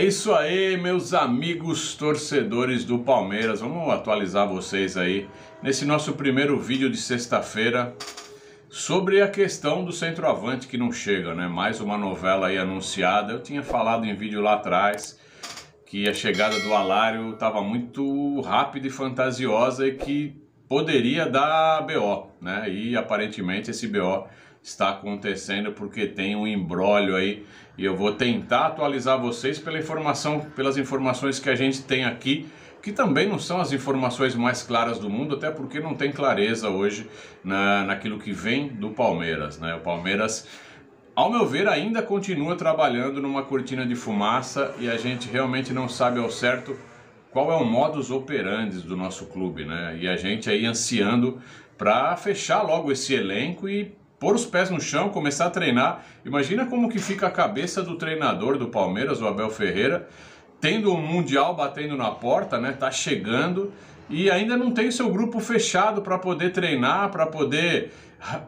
É isso aí, meus amigos torcedores do Palmeiras. Vamos atualizar vocês aí nesse nosso primeiro vídeo de sexta-feira sobre a questão do centroavante que não chega, né? Mais uma novela aí anunciada. Eu tinha falado em vídeo lá atrás que a chegada do Alário estava muito rápida e fantasiosa e que poderia dar BO, né? E aparentemente esse BO está acontecendo porque tem um embrólio aí e eu vou tentar atualizar vocês pela informação, pelas informações que a gente tem aqui, que também não são as informações mais claras do mundo, até porque não tem clareza hoje na, naquilo que vem do Palmeiras, né? O Palmeiras, ao meu ver, ainda continua trabalhando numa cortina de fumaça e a gente realmente não sabe ao certo qual é o modus operandi do nosso clube, né? E a gente aí ansiando para fechar logo esse elenco e pôr os pés no chão, começar a treinar. Imagina como que fica a cabeça do treinador do Palmeiras, o Abel Ferreira, tendo o Mundial batendo na porta, né? Tá chegando e ainda não tem seu grupo fechado para poder treinar, para poder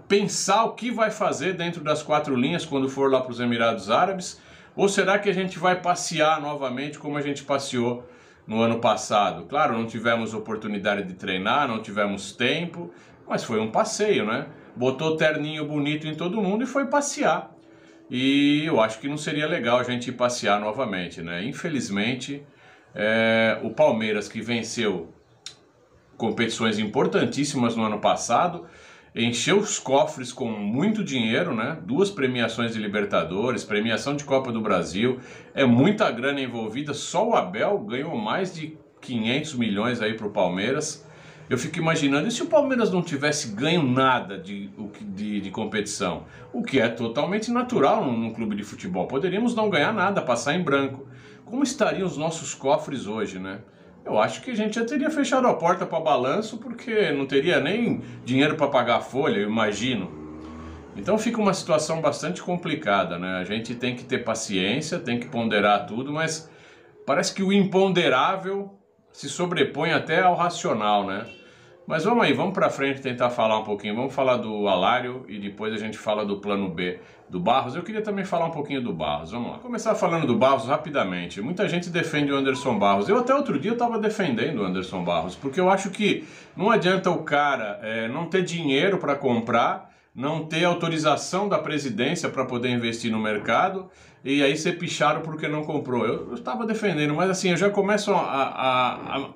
pensar o que vai fazer dentro das quatro linhas quando for lá para os Emirados Árabes. Ou será que a gente vai passear novamente como a gente passeou no ano passado? Claro, não tivemos oportunidade de treinar, não tivemos tempo, mas foi um passeio, né? Botou terninho bonito em todo mundo e foi passear. E eu acho que não seria legal a gente ir passear novamente, né? Infelizmente, é, o Palmeiras que venceu competições importantíssimas no ano passado, encheu os cofres com muito dinheiro, né? Duas premiações de Libertadores, premiação de Copa do Brasil, é muita grana envolvida. Só o Abel ganhou mais de 500 milhões aí para o Palmeiras eu fico imaginando, e se o Palmeiras não tivesse ganho nada de, de, de competição? O que é totalmente natural num, num, clube de futebol. Poderíamos não ganhar nada, passar em branco. Como estariam os nossos cofres hoje, né? Eu acho que a gente já teria fechado a porta para balanço, porque não teria nem dinheiro para pagar a folha, eu imagino. Então fica uma situação bastante complicada, né? A gente tem que ter paciência, tem que ponderar tudo, mas parece que o imponderável se sobrepõe até ao racional, né? Mas vamos aí, vamos para frente tentar falar um pouquinho. Vamos falar do Alário e depois a gente fala do plano B do Barros. Eu queria também falar um pouquinho do Barros. Vamos lá. Começar falando do Barros rapidamente. Muita gente defende o Anderson Barros. Eu até outro dia estava defendendo o Anderson Barros, porque eu acho que não adianta o cara é, não ter dinheiro para comprar, não ter autorização da presidência para poder investir no mercado e aí ser pichado porque não comprou. Eu estava defendendo, mas assim, eu já começo a, a, a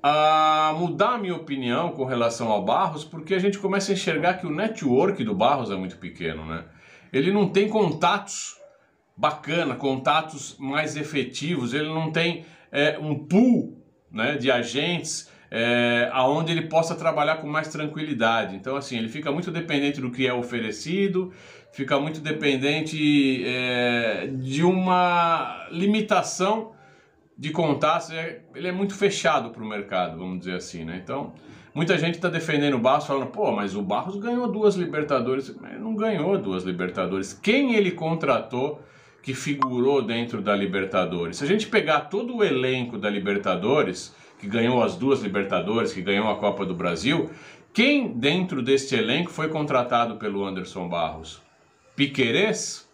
a mudar a minha opinião com relação ao Barros, porque a gente começa a enxergar que o network do Barros é muito pequeno, né? Ele não tem contatos bacana, contatos mais efetivos, ele não tem é, um pool né, de agentes é, aonde ele possa trabalhar com mais tranquilidade. Então, assim, ele fica muito dependente do que é oferecido, fica muito dependente é, de uma limitação de contatos, é, ele é muito fechado para o mercado, vamos dizer assim, né? Então, muita gente está defendendo o Barros, falando, pô, mas o Barros ganhou duas Libertadores. Mas não ganhou duas Libertadores. Quem ele contratou que figurou dentro da Libertadores? Se a gente pegar todo o elenco da Libertadores, que ganhou as duas Libertadores, que ganhou a Copa do Brasil, quem dentro deste elenco foi contratado pelo Anderson Barros? Piquerez?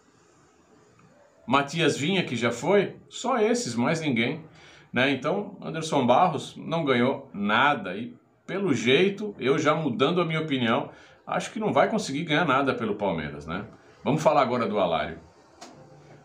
Matias Vinha, que já foi, só esses, mais ninguém. Né? Então, Anderson Barros não ganhou nada e, pelo jeito, eu já mudando a minha opinião, acho que não vai conseguir ganhar nada pelo Palmeiras. Né? Vamos falar agora do Alário.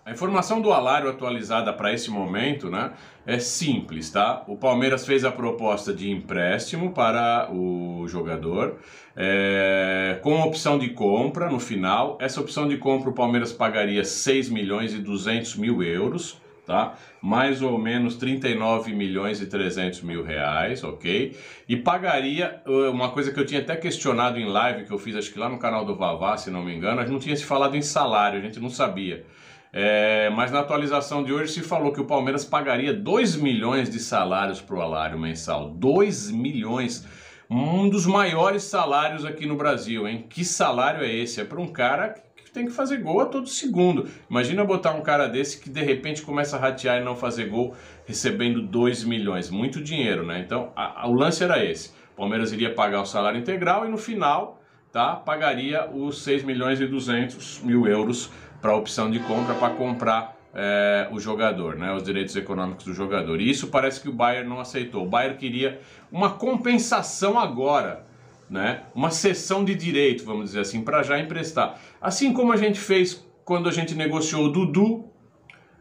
A informação do Alário atualizada para esse momento né, é simples, tá? O Palmeiras fez a proposta de empréstimo para o jogador é, com opção de compra no final. Essa opção de compra o Palmeiras pagaria 6 milhões e 200 mil euros, tá? Mais ou menos 39 milhões e 300 mil reais, ok? E pagaria uma coisa que eu tinha até questionado em live que eu fiz, acho que lá no canal do Vavá, se não me engano, a gente não tinha se falado em salário, a gente não sabia. É, mas na atualização de hoje se falou que o Palmeiras pagaria 2 milhões de salários para o Alário mensal. 2 milhões. Um dos maiores salários aqui no Brasil, hein? Que salário é esse? É para um cara que tem que fazer gol a todo segundo. Imagina botar um cara desse que de repente começa a ratear e não fazer gol recebendo 2 milhões. Muito dinheiro, né? Então a, a, o lance era esse. O Palmeiras iria pagar o salário integral e no final tá, pagaria os 6 milhões e 200 mil euros para a opção de compra para comprar é, o jogador, né, os direitos econômicos do jogador. E isso parece que o Bayern não aceitou. O Bayern queria uma compensação agora, né, uma cessão de direito, vamos dizer assim, para já emprestar. Assim como a gente fez quando a gente negociou o Dudu,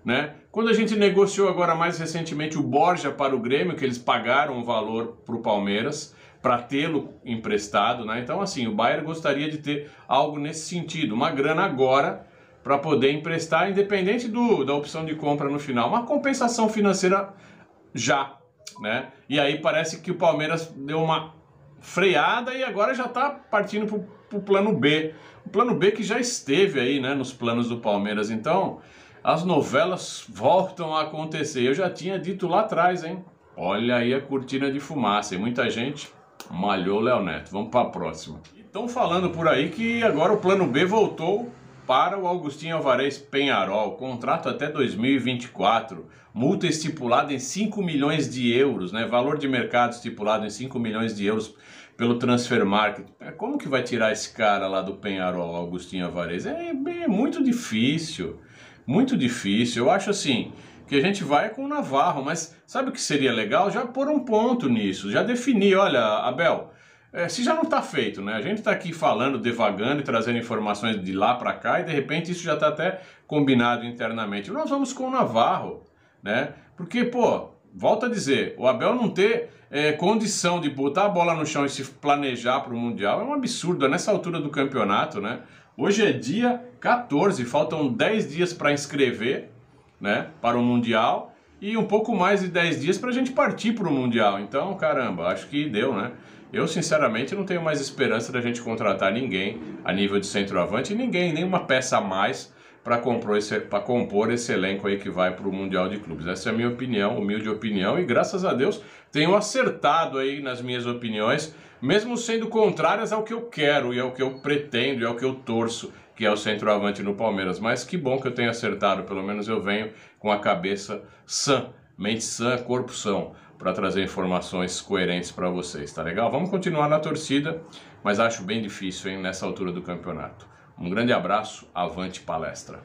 né? Quando a gente negociou agora mais recentemente o Borja para o Grêmio, que eles pagaram um valor para o Palmeiras para tê-lo emprestado, né? Então assim, o Bayern gostaria de ter algo nesse sentido, uma grana agora para poder emprestar, independente do, da opção de compra no final, uma compensação financeira já, né? E aí parece que o Palmeiras deu uma freada e agora já está partindo para o plano B, o plano B que já esteve aí, né, nos planos do Palmeiras. Então as novelas voltam a acontecer. Eu já tinha dito lá atrás, hein? Olha aí a cortina de fumaça. E muita gente malhou o Léo Neto. Vamos para a próxima. Estão falando por aí que agora o plano B voltou para o Augustinho Alvarez Penharol, contrato até 2024, multa estipulada em 5 milhões de euros, né? valor de mercado estipulado em 5 milhões de euros pelo transfer market. Como que vai tirar esse cara lá do Penharol, Augustinho Alvarez? É, é muito difícil, muito difícil. Eu acho assim que a gente vai com o Navarro, mas sabe o que seria legal? Já pôr um ponto nisso, já definir, olha, Abel, é, se já não está feito, né? A gente está aqui falando, devagando e trazendo informações de lá para cá e de repente isso já está até combinado internamente. Nós vamos com o Navarro, né? Porque, pô, volta a dizer, o Abel não ter é, condição de botar a bola no chão e se planejar para o Mundial é um absurdo é nessa altura do campeonato, né? Hoje é dia 14, faltam 10 dias para inscrever, né? Para o Mundial e um pouco mais de 10 dias para a gente partir para o Mundial. Então, caramba, acho que deu, né? Eu, sinceramente, não tenho mais esperança da gente contratar ninguém a nível de centroavante, ninguém, nenhuma peça a mais para compor, esse, compor esse elenco aí que vai para o Mundial de Clubes. Essa é a minha opinião, humilde opinião, e graças a Deus tenho acertado aí nas minhas opiniões, mesmo sendo contrárias ao que eu quero e ao que eu pretendo e ao que eu torço, que é o centroavante no Palmeiras. Mas que bom que eu tenho acertado, pelo menos eu venho com a cabeça sã, mente sã, corpo são para trazer informações coerentes para vocês, tá legal? Vamos continuar na torcida, mas acho bem difícil hein, nessa altura do campeonato. Um grande abraço, avante palestra.